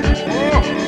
Oh.